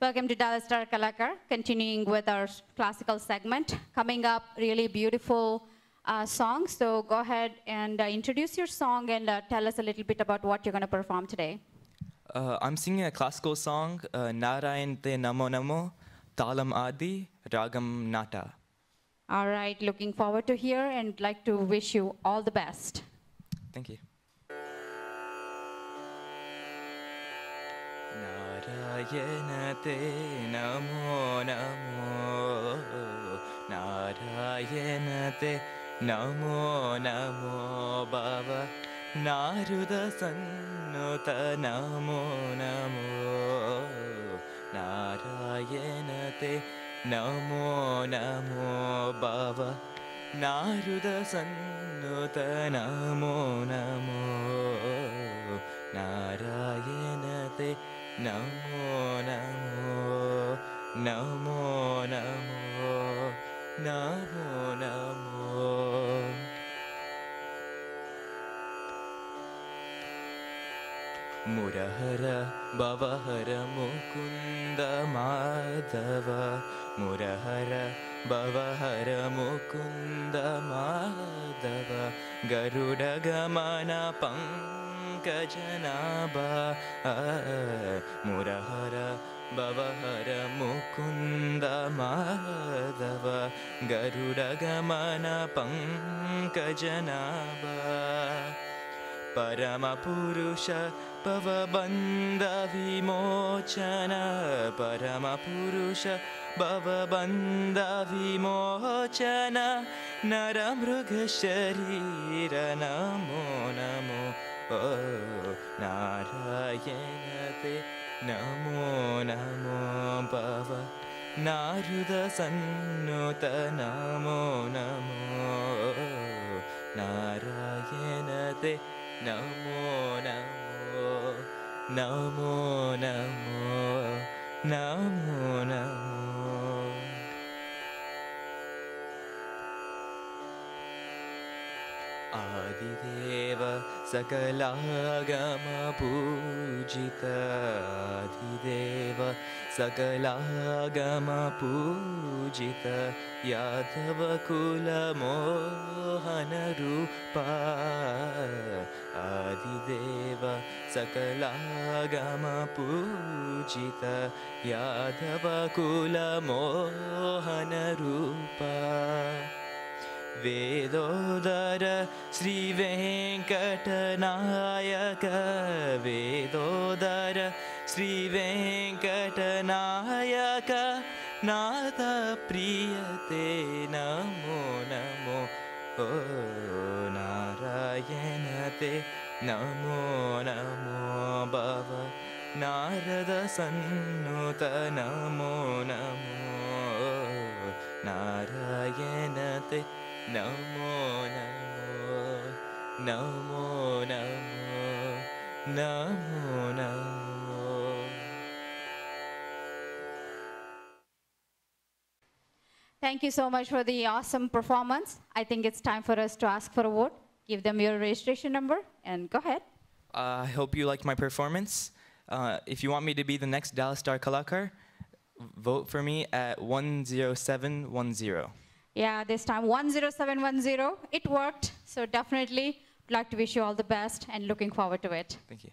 Welcome to Dallas Star Kalakar, continuing with our classical segment. Coming up, really beautiful uh, song. So go ahead and uh, introduce your song and uh, tell us a little bit about what you're going to perform today. Uh, I'm singing a classical song, uh, Narayan Te Namo Namo, Talam Adi, Ragam Nata. All right, looking forward to hear and like to wish you all the best. Thank you. Narayana Namo, Narayana Te Namo Namo Baba, Naruda Sannuta Namo Namo, Narayana Te Namo Namo Baba, Naruda Sannuta Namo Namo, Narayana Te Namo Namo, Namo Namo Namo Namo. मुरहर बवहरमुकुन्द Madhava. मुरहर भवहर Mukunda Madhava. गरुडगमनपं क मुरहर भवहर मुकुन्द माधव गरुडगमन भवबन्ध परमपुरुष भवबन्धविमोचन परमपुरुष भवबन्धविमोचन नरमृगशरीर नमो नमो। नारायण ते नमो नमो भव नारुद सन्नुत नमो नमो नारायण ते नमो नमो नमो नमो नमो नमो आदिदेव सकलागमपूजित आदिदेव सकलागमपूजित यादवकुलमोहनरूपा आदिदेव सकलागमपूजित यादवकुलमोहनरूपा वेदोदर श्रीवेङ्कटनायक वेदोदर श्रीवेङ्कटनायक नाथ प्रियते नमो नमो। ओ नारायण ते नमो नमो भव। नारद सन्नुत नमो नमो। नारायण ते Namo Namo Namo Namo Namo Namo. Thank you so much for the awesome performance. I think it's time for us to ask for a vote. Give them your registration number and go ahead. Uh, I hope you liked my performance. Uh, if you want me to be the next Dallas Star Kalakar, vote for me at 10710. Yeah, this time 10710. It worked. So definitely like to wish you all the best and looking forward to it. Thank you.